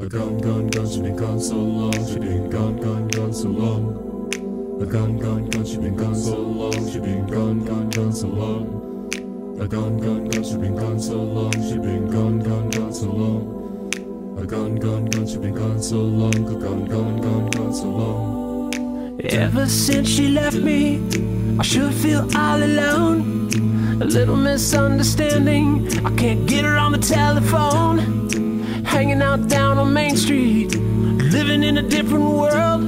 A gone, gone, gone, she been gone so long, she been gone, gone, gone so long. A gone, gone, gone, she been gone so long, she been gone, gone, gone so long. A gone, gone, gone, she been gone so long, she been gone, gone, gone so long. A gone, gone, gone, she been gone so long, a gone, gone, gone, gone so long. Ever since she left me, I sure feel all alone. A little misunderstanding, I can't get her on the telephone. Out down on Main Street, living in a different world.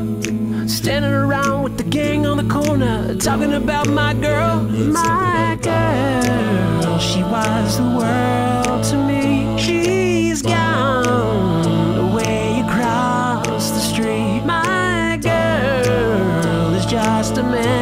Standing around with the gang on the corner, talking about my girl, my girl. She was the world to me. She's gone away across the street. My girl is just a memory.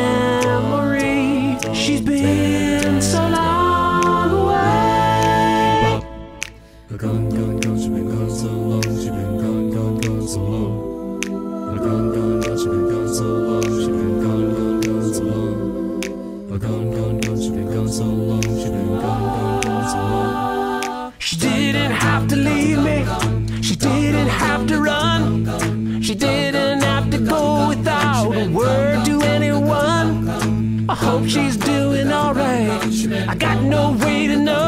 So long, she been gone, gone, gone so long. A gone, gone, gone, she been gone so long, she been gone, gone, gone so long. A gone, gone, gone, she been gone so long, she been gone, gone, gone so long. She didn't have to leave me. She didn't have to run. She didn't have to go without a word to anyone. I hope she's doing alright. I got no way to know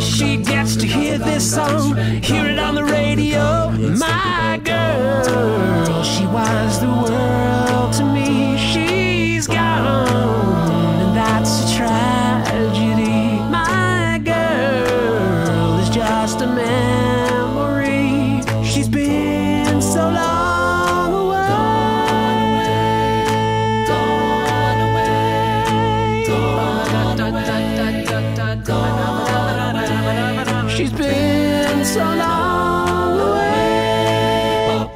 she gets to hear this song, hear it on the radio. My girl, she was the world She's been so long away.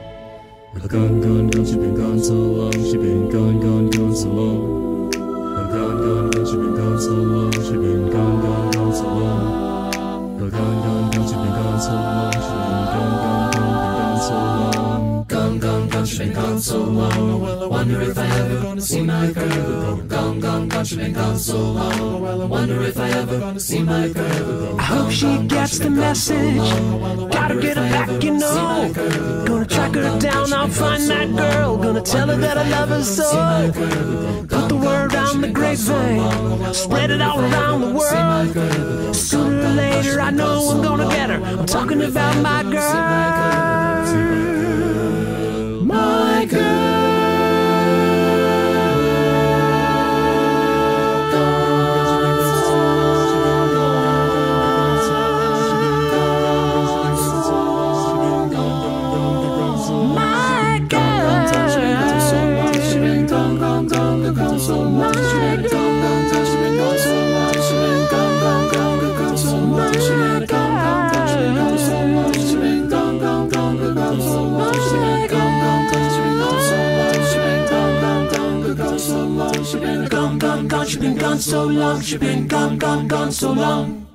Gone, gone, gone, she's been gone so long, She's been gone, gone, gone so long. Gone, gone, gone, she's been gone so long, She's been gone, gone, gone so long. Gone, gone, gone, she's been gone so long, She's been gone, gone, gone, gone so long. Gone, gone, gone, she's been gone so long. Wonder if I ever gonna see my girl. Gone, gone, gone, she's been gone so long. Wonder if I ever gonna see my girl. I hope she gets the message. Gotta get her back, you know. Gonna track her down, I'll find that girl. Gonna tell her that I love her so. Put the word on the grapevine, spread it all around the world. Sooner or later, I know I'm gonna get her. I'm talking about my girl. She been gone, gone, gone, she been gone so long, she been gone, gone, gone so long.